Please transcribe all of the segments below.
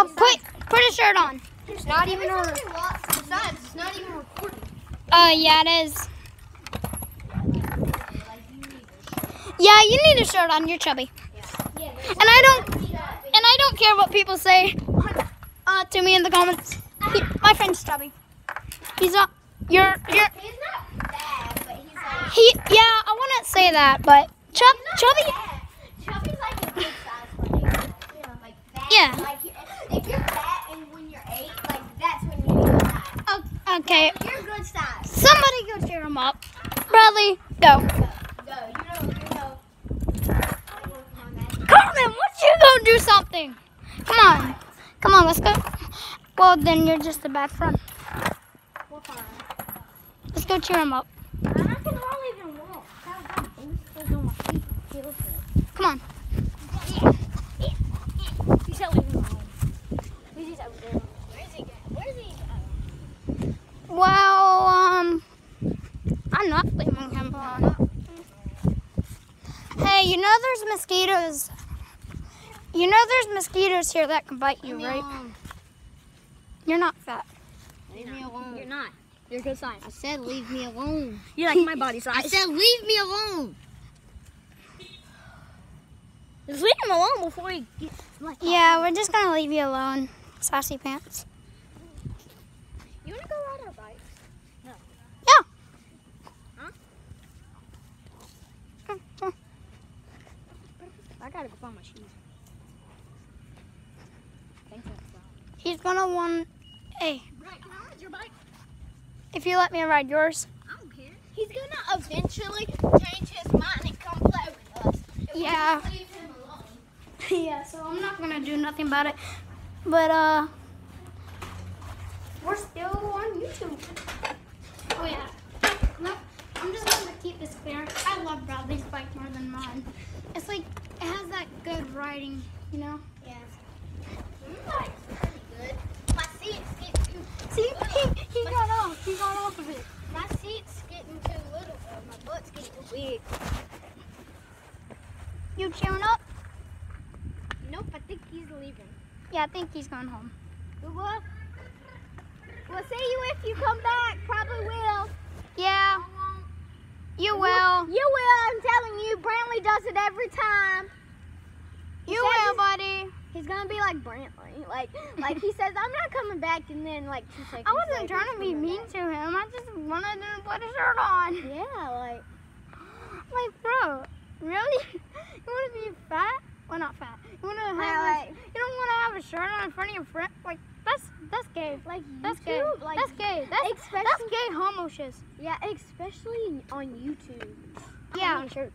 Now put put a shirt on. It's not even on. Besides, it's not even recording. Uh, yeah, it is. Yeah, you need a shirt on. You're chubby, and I don't and I don't care what people say uh, to me in the comments. He, my friend's chubby. He's not. You're you're. He's not bad, but he's like. He yeah. I wouldn't say that, but chub chubby. Chubby's like a good size for you. Like fat. Yeah. Like if you're fat and when you're eight, like that's when you're good size. Oh, okay. You're good size. Somebody go cheer him up. Bradley, go. Go. Go. You know. You know. Carmen, what you gonna do something? Come on. Come on, let's go. Well, then you're just a bad friend. Let's go cheer him up. I can hardly even walk. I've got blisters on my feet. Feels good. Come on. He's out leaving home. He's out there. Where's he going? Where's he Well, um, I'm not leaving him alone. Hey, you know there's mosquitoes. You know there's mosquitoes here that can bite you, right? You're not fat. Leave me alone. You're not. You're good size. I said leave me alone. You like my body size. I said leave me alone. Just leave him alone before he gets like. Yeah, we're just gonna leave you alone, sassy pants. You wanna go ride our bikes? I gotta go find my shoes. He's gonna want. Hey, Right, can I ride your bike? if you let me ride yours. I don't care. He's gonna eventually change his mind and come play with us. Yeah. just leave him alone. yeah, so I'm not gonna do nothing about it. But uh we're still on YouTube. Oh yeah. No, I'm just gonna keep this clear. I love Bradley's bike more than mine. It's like it has that good riding, you know? Yeah. Mm, good. My seat's getting too. See he, he got off. He got off of it. My seat's getting too little. My butt's getting too big. You cheering up? Nope. I think he's leaving. Yeah, I think he's going home. We will. We'll see you if you come back. Probably will. Yeah. You will. You will. I'm telling you. Brantley does it every time. He You says will, buddy. He's gonna be like Brantley. Like, like he says, I'm not coming back, and then like two seconds. I wasn't later, trying to be mean back. to him. I just wanted him to put a shirt on. Yeah, like. Like, bro, really? You want to be fat? Well, not fat. You want to have? Yeah, like- you don't want to have a shirt on in front of your friend? Like, that's that's gay. Like That's gay. Like that's gay. That's that's gay homo shit. yeah, especially on YouTube. Yeah. shirt.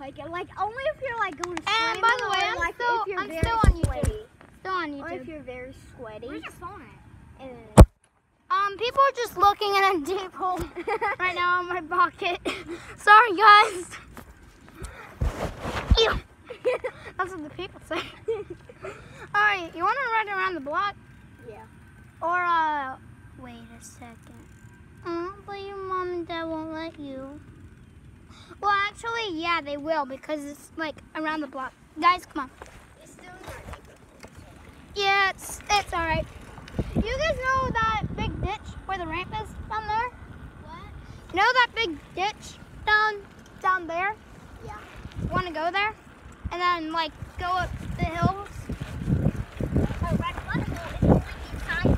Like, like only if you're like going. To And by the way, or, I'm like, still- if you're I'm very still on YouTube. Still on Or if you're very sweaty. Where's your phone at? And Um, people are just looking in a deep hole right now in my pocket. Sorry, guys. Ew. That's what the people say. All right, you want to ride around the block? Yeah. Or uh, wait a second. Uh, but your mom and dad won't let you. Well, actually, yeah, they will because it's like around the block. Guys, come on. It's still not. Yeah, it's it's all right. You guys know that big ditch where the ramp is down there? What? You know that big ditch down down there? Yeah. Want to go there? And then like go up the hills? Oh, right, what hill? It's freaking tiny.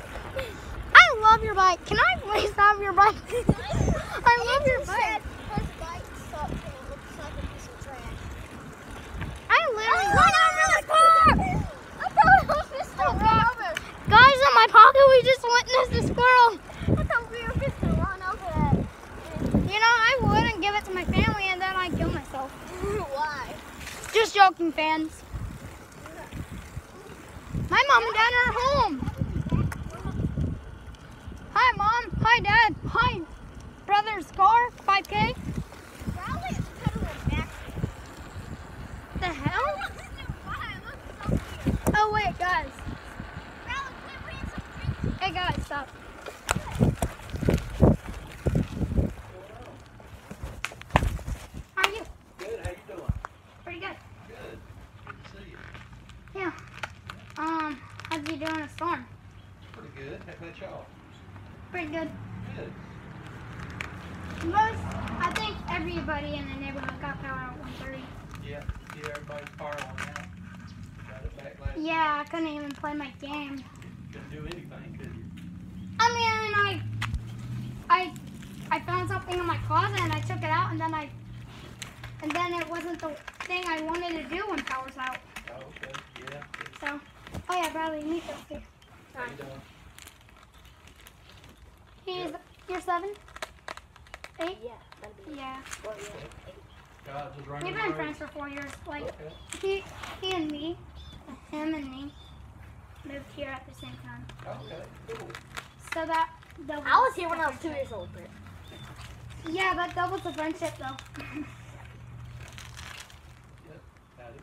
I love your bike. Can I please have your bike? I love your Andrew bike. said his bike sucks and it looks like a piece of trash. I literally Oh, run over the car. I thought it was Mr. Robert. Guys, in my pocket, we just witnessed a squirrel. I thought we were just to run over that. You know, I give it to my family and then I'd kill myself. Why? Just joking, fans. My mom and dad are home. Hi, mom. Hi, dad. Hi, brother's car. 5K. Probably it's pedaling backwards. The hell? Look, this new fire looks so weird. Oh, wait, guys. Probably quit reading some things. Hey, guys, stop. How are you? Good, how you doing? Pretty good. Good. Good to see you. Yeah. Um, how's you doing during a storm. Pretty good. How about y'all? Pretty good. Good. Most, I think everybody in the neighborhood got power at 1:30. Yeah. Yeah, everybody's power went out. Got it back last Yeah, I couldn't even play my game. Couldn't do anything, could you? I mean, I, I, I found something in my closet and I took it out, and then I, and then it wasn't the thing I wanted to do when power's out. Oh, okay. Yeah. So, oh yeah, Bradley, meet those two. How you doing? He's, you're seven, eight. Yeah, that'd be Yeah, well, yeah. God, just we've been road. friends for four years. Like Okay. he, he and me, him and me, moved here at the same time. Okay. Cool. So that doubles. I was here when I was two years old, but Yeah, that doubles the friendship though. Got it.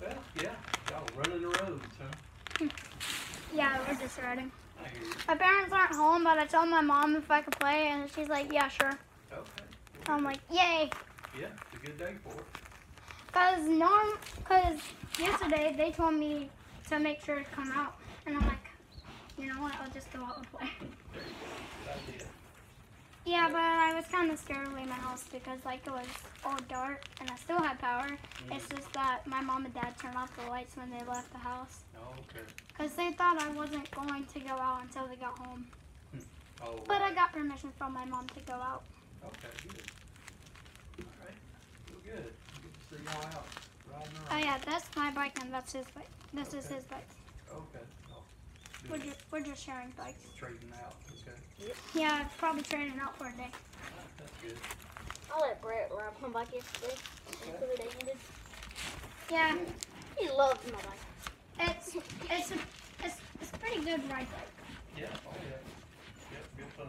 Well, yeah. Y'all running the roads, huh? yeah, we're just riding. I hear you. My parents aren't home, but I told my mom if I could play, and she's like, yeah, sure. Okay. So I'm like, yay. Yeah, it's a good day for it. Cause norm, cause yesterday they told me to make sure to come out, and I'm like, you know what? I'll just go out and play. There you go. Good idea. Yeah, but I was kind of scared to leave my house because like it was all dark, and I still had power. Mm. It's just that my mom and dad turned off the lights when they left the house, Oh, okay. cause they thought I wasn't going to go out until they got home. Hmm. Oh, But I got permission from my mom to go out. Okay, good. All right. Well, good. Good to see y'all out riding Oh yeah, that's my bike and that's his bike. This is his bike. Okay. We're good. just we're just sharing bikes. Trading out. Okay. Yeah, I'd probably trading out for a day. That's good. I'll let Brett ride my bike yesterday. The other day he did. Yeah, He loves my bike. it's it's a, it's it's a pretty good ride bike. Yeah. Oh, yeah. Yep. Good fun.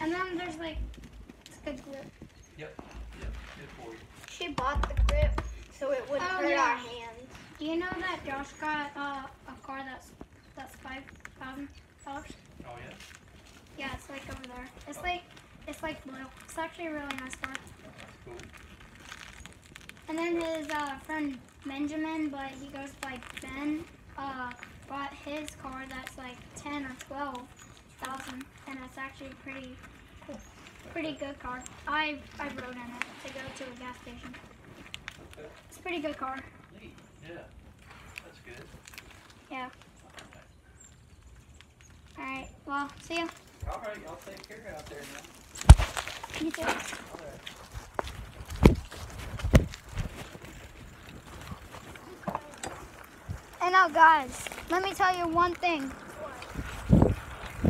And then there's like it's good grip. Yep. Yep. Good for you. She bought the grip so it wouldn't Oh, hurt yeah. our hands. Do you know that Josh got uh, a car that's that's five thousand dollars? Oh, yeah. Yeah, it's like over there. It's like it's like blue. It's actually a really nice car. Cool. And then his uh, friend Benjamin, but he goes by Ben, uh, bought his car that's like ten or twelve thousand, and it's actually pretty cool, pretty good car. I I rode in it to go to a gas station. It's a pretty good car. Neat. Yeah. That's good. Yeah. Well, see you. All right. Y'all take care out there now. You too. All right. And now, guys, let me tell you one thing.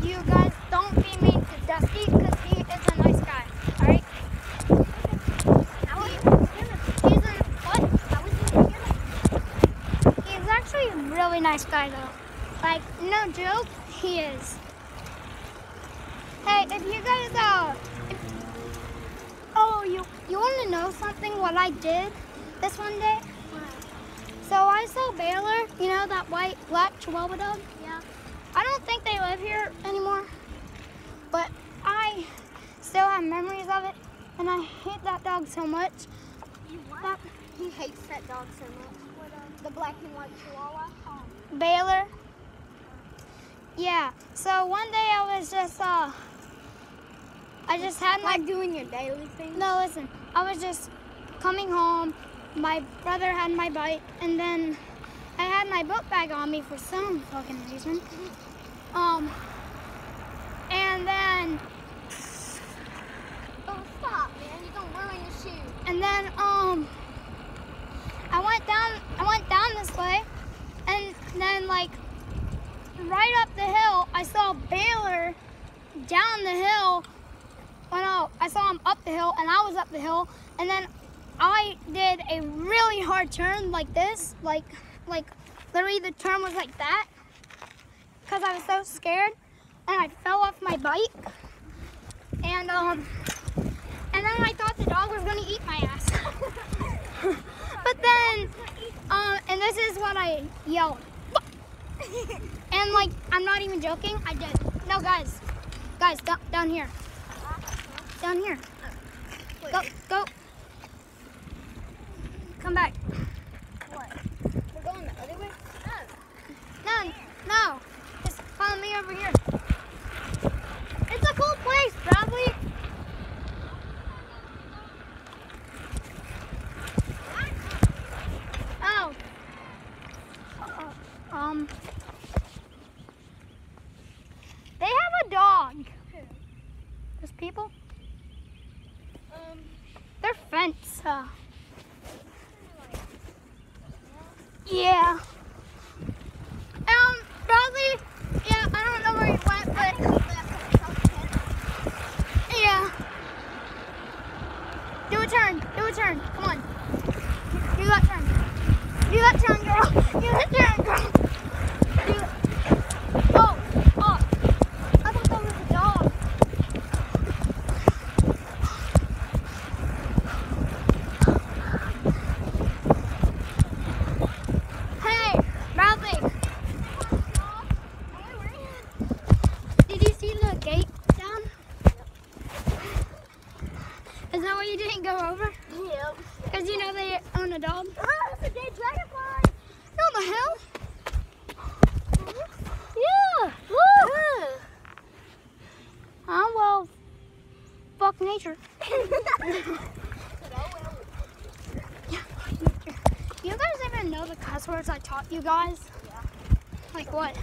You guys don't be mean to Dusty because he is a nice guy. All right. He's a what? He's actually a really nice guy though. Like no joke, he is. Hey, if you guys uh, if- oh you you want to know something? What I did this one day? So I saw Baylor, you know that white black Chihuahua dog. Yeah. I don't think they live here anymore, but I still have memories of it, and I hate that dog so much. You what? That He hates that dog so much. What, um, the black and white chihuahua? Oh. Baylor. Yeah. So one day I was just uh, I just had my Like doing your daily thing? No, listen. I was just coming home. My brother had my bike, and then I had my book bag on me for some fucking reason. Um, and then, Oh, stop, man. You're to ruin your shoes. and then, um, I went down. I went down this way, and then like right up the hill, I saw Baylor down the hill. No, I saw him up the hill, and I was up the hill, and then I did a really hard turn like this, like, like literally the turn was like that, because I was so scared, and I fell off my bike, and um, and then I thought the dog was gonna eat my ass, but then, um, and this is what I yelled, and like I'm not even joking, I did. No, guys, guys, down here, down here. Go, go. Come back. What? We're going the other way? No. No, no. Just follow me over here. Because, you know, they own a dog. Oh, it's a dead dragonfly. What the hell? Yeah, look. Ugh. Oh, well, fuck nature. you guys even know the cuss words I taught you guys? Yeah. Like what?